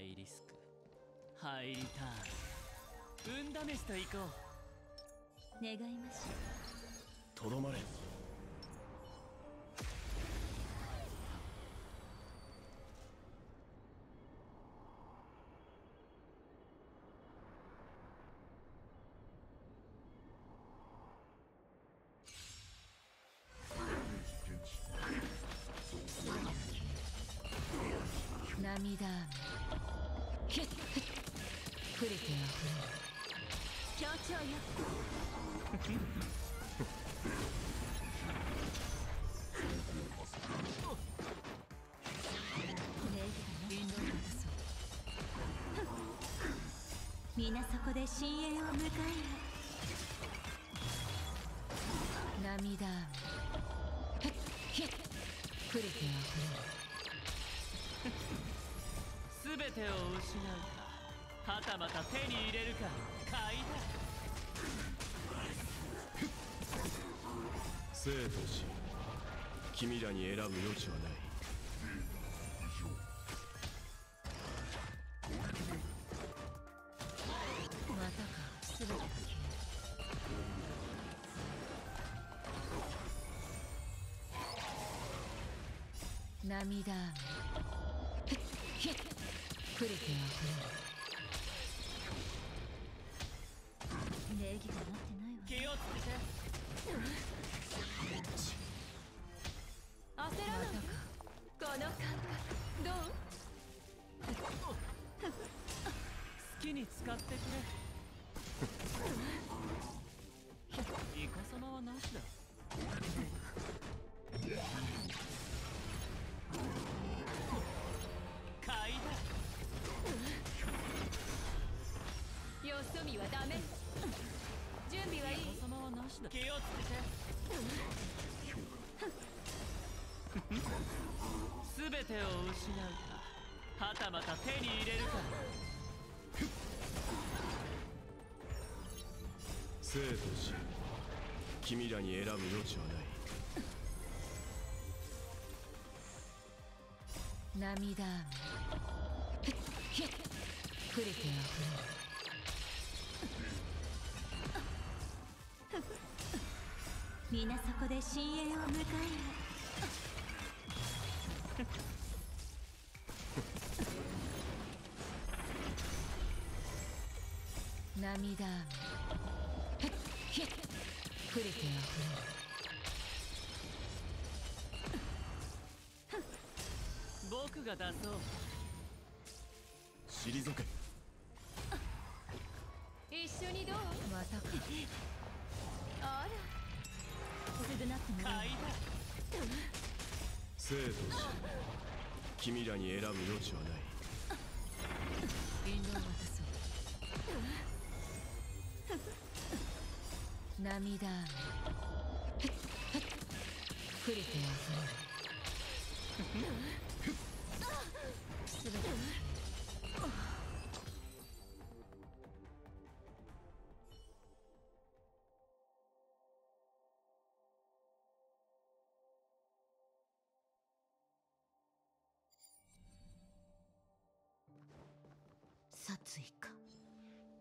リスク。ハイリターン。運試しと行こう。願いましょう。とどまれ涙ひっ触れては触れ協調よ皆そこで深淵を迎える涙ひっ触れては触れ全てを失うかはたまた手に入れるか買いだ生と死君らに選ぶ余地はない。またか全てが消える涙雨ひっ触れては触れ礼儀がなってないわ気をつけて。焦らないこの感覚どう好きに使ってくれイカ様はなしだよそ見はダメ。準備はいい。様はなしだ。気をつけて。全てを失うかはたまた手に入れるか生と死。君らに選ぶ余地はない。涙雨触れては触れ皆そこで深淵を迎える。涙雨触れては触れ僕が出そう。退け。一緒にどう？またか償ってもらう生徒君らに選ぶ余地はない。引導渡そう。涙雨。触れてあふれる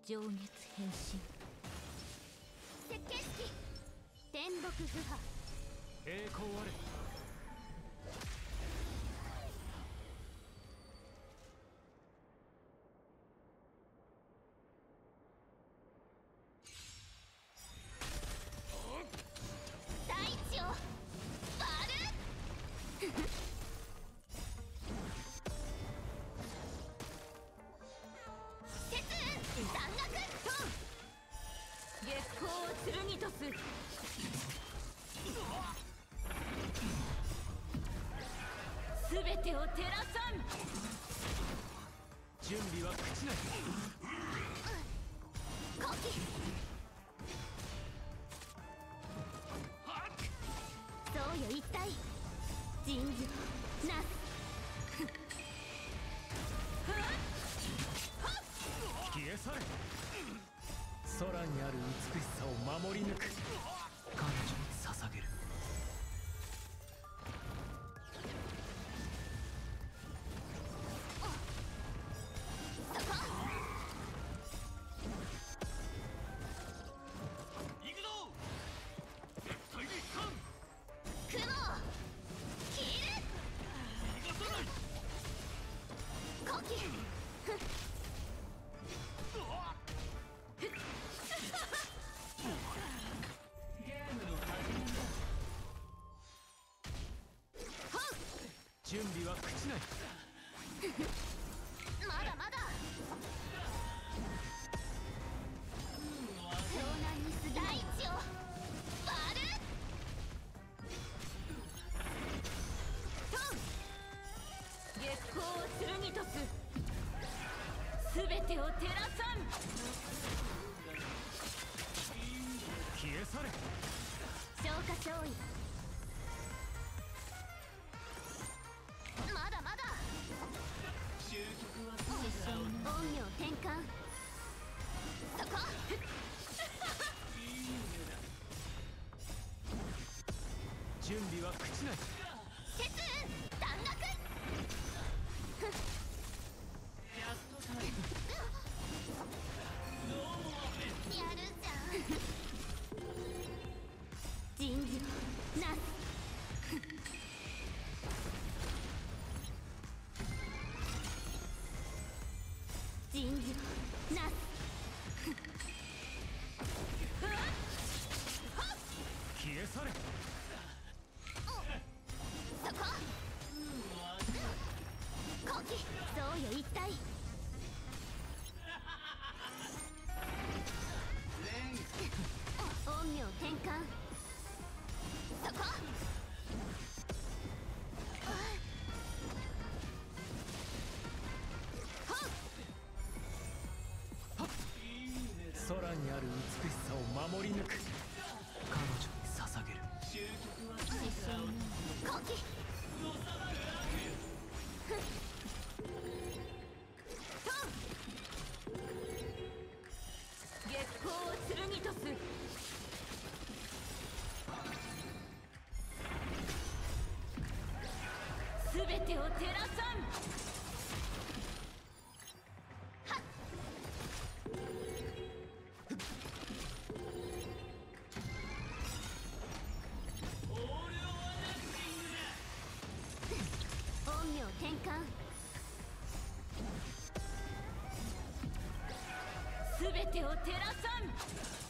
上月変身。式。天木不破。栄光あれトス全てを照らさん。準備は朽ちないにある美しさを守り抜く。彼女に捧げる。は朽ちない。まだまだ。湘南に過ぎ大地を割るトン月光を剣とすすべてを照らさん消え去れ消化勝利にある美しさを守り抜く。彼女に捧げる。後期月光を剣とす。すべてを照らさん。転換すべてを照らさん。